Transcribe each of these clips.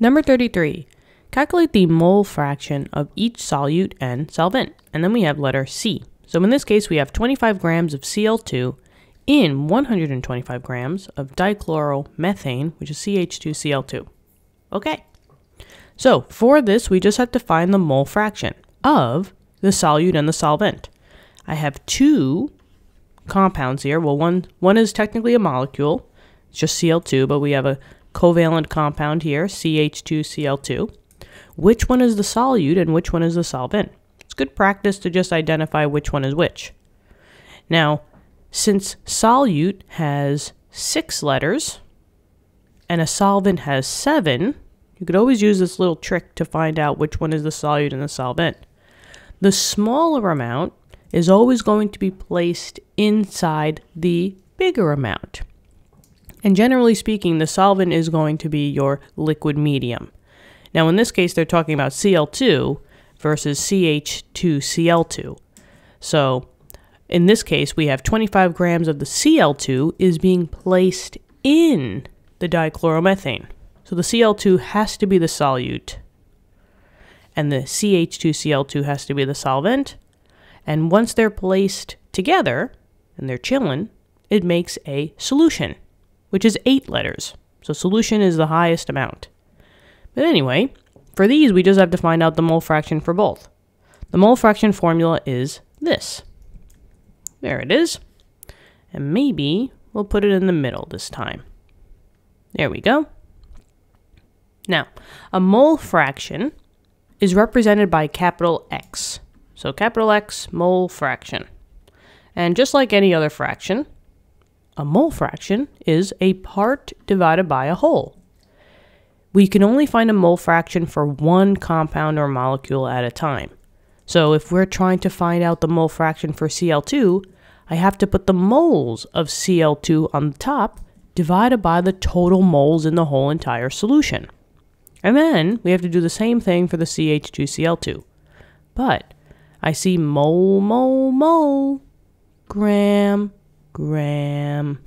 Number 33. Calculate the mole fraction of each solute and solvent. And then we have letter C. So in this case, we have 25 grams of Cl2 in 125 grams of dichloromethane, which is CH2Cl2. Okay. So for this, we just have to find the mole fraction of the solute and the solvent. I have two compounds here. Well, one, one is technically a molecule, it's just Cl2, but we have a covalent compound here, CH2Cl2. Which one is the solute and which one is the solvent? It's good practice to just identify which one is which. Now, since solute has six letters and a solvent has seven, you could always use this little trick to find out which one is the solute and the solvent. The smaller amount is always going to be placed inside the bigger amount. And generally speaking, the solvent is going to be your liquid medium. Now, in this case, they're talking about Cl2 versus CH2Cl2. So, in this case, we have 25 grams of the Cl2 is being placed in the dichloromethane. So the Cl2 has to be the solute, and the CH2Cl2 has to be the solvent. And once they're placed together and they're chilling, it makes a solution which is eight letters. So solution is the highest amount. But anyway, for these, we just have to find out the mole fraction for both. The mole fraction formula is this. There it is. And maybe we'll put it in the middle this time. There we go. Now, a mole fraction is represented by capital X. So capital X, mole fraction. And just like any other fraction, a mole fraction is a part divided by a whole. We can only find a mole fraction for one compound or molecule at a time. So if we're trying to find out the mole fraction for Cl2, I have to put the moles of Cl2 on the top divided by the total moles in the whole entire solution. And then we have to do the same thing for the CH2Cl2. But I see mole, mole, mole, gram, gram.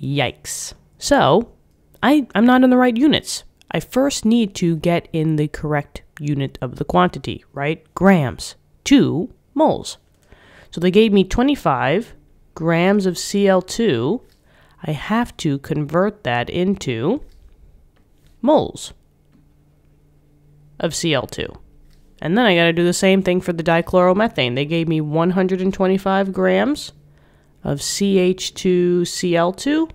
Yikes. So, I, I'm not in the right units. I first need to get in the correct unit of the quantity, right? Grams, to moles. So they gave me 25 grams of Cl2. I have to convert that into moles of Cl2. And then I got to do the same thing for the dichloromethane. They gave me 125 grams of CH2Cl2.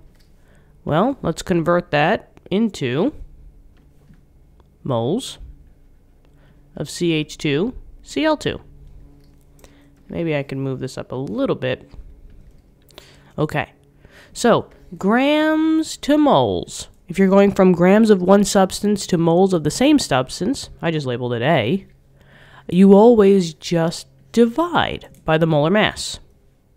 Well, let's convert that into moles of CH2Cl2. Maybe I can move this up a little bit. Okay, so grams to moles. If you're going from grams of one substance to moles of the same substance, I just labeled it A, you always just divide by the molar mass.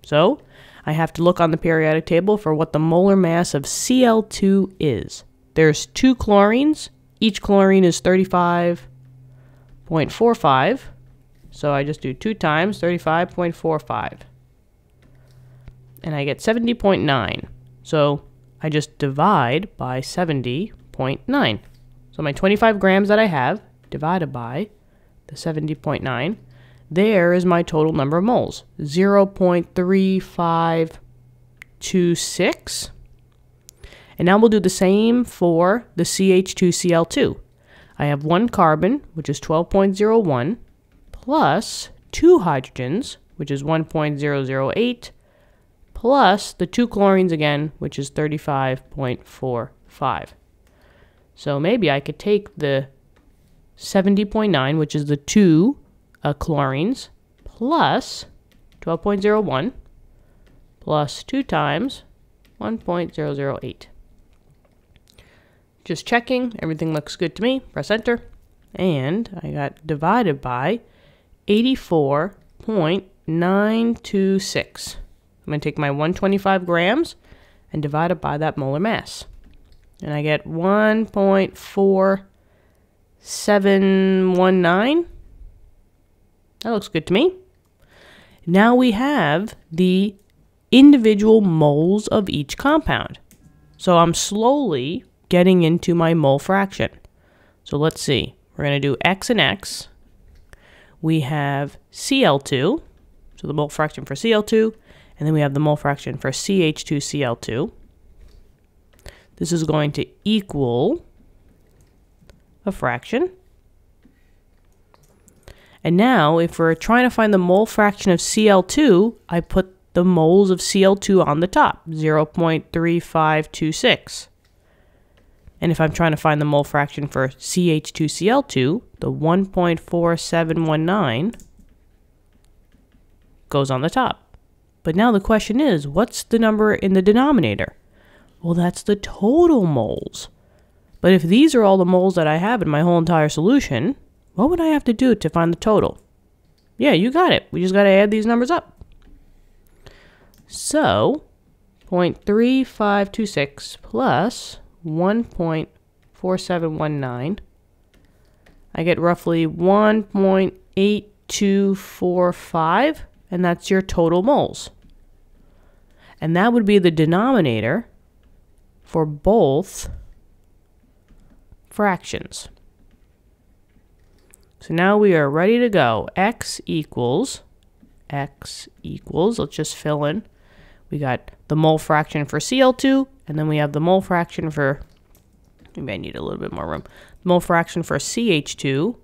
So I have to look on the periodic table for what the molar mass of Cl2 is. There's two chlorines. Each chlorine is 35.45. So I just do 2 times 35.45. And I get 70.9. So I just divide by 70.9. So my 25 grams that I have divided by the 70.9 there is my total number of moles 0.3526. And now we'll do the same for the CH2Cl2. I have one carbon, which is 12.01, plus two hydrogens, which is 1.008, plus the two chlorines again, which is 35.45. So maybe I could take the 70.9, which is the two uh, chlorines plus 12.01 plus 2 times 1.008. Just checking, everything looks good to me. Press enter. And I got divided by 84.926. I'm going to take my 125 grams and divide it by that molar mass. And I get 1.4719. That looks good to me. Now we have the individual moles of each compound. So I'm slowly getting into my mole fraction. So let's see. We're going to do x and x. We have Cl2, so the mole fraction for Cl2, and then we have the mole fraction for CH2Cl2. This is going to equal a fraction. And now, if we're trying to find the mole fraction of Cl2, I put the moles of Cl2 on the top, 0.3526. And if I'm trying to find the mole fraction for CH2Cl2, the 1.4719 goes on the top. But now the question is, what's the number in the denominator? Well, that's the total moles. But if these are all the moles that I have in my whole entire solution, what would I have to do to find the total? Yeah, you got it. We just got to add these numbers up. So, 0.3526 plus 1.4719, I get roughly 1.8245, and that's your total moles. And that would be the denominator for both fractions. So now we are ready to go. x equals, x equals, let's just fill in. We got the mole fraction for Cl2, and then we have the mole fraction for, maybe I need a little bit more room, the mole fraction for CH2,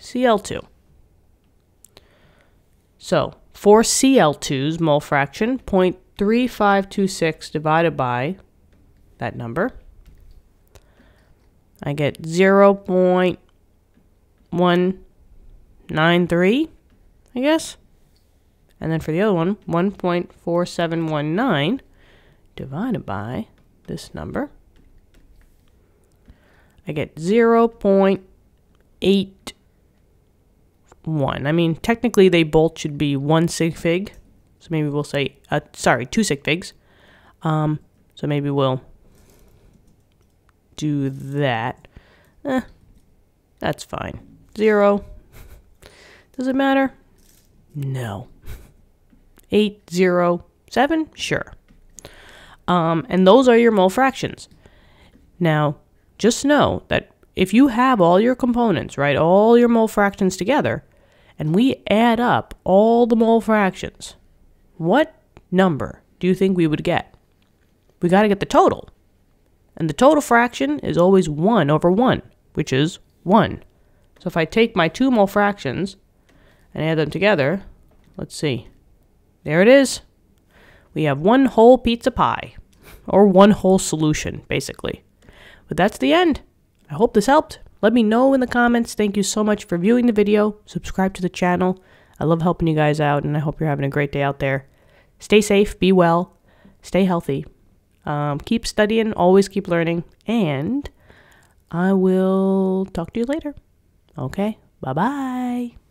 Cl2. So for Cl2's mole fraction, 0.3526 divided by that number, I get 0 0.193, I guess. And then for the other one, 1.4719 divided by this number. I get 0 0.81. I mean, technically they both should be one sig fig. So maybe we'll say, uh, sorry, two sig figs. Um, so maybe we'll do that. Eh, that's fine. Zero. Does it matter? No. Eight, zero, seven? Sure. Um, and those are your mole fractions. Now, just know that if you have all your components, right, all your mole fractions together, and we add up all the mole fractions, what number do you think we would get? We got to get the total. And the total fraction is always 1 over 1, which is 1. So if I take my two mole fractions and add them together, let's see. There it is. We have one whole pizza pie, or one whole solution, basically. But that's the end. I hope this helped. Let me know in the comments. Thank you so much for viewing the video. Subscribe to the channel. I love helping you guys out, and I hope you're having a great day out there. Stay safe, be well, stay healthy, um, keep studying, always keep learning, and I will talk to you later. Okay, bye bye.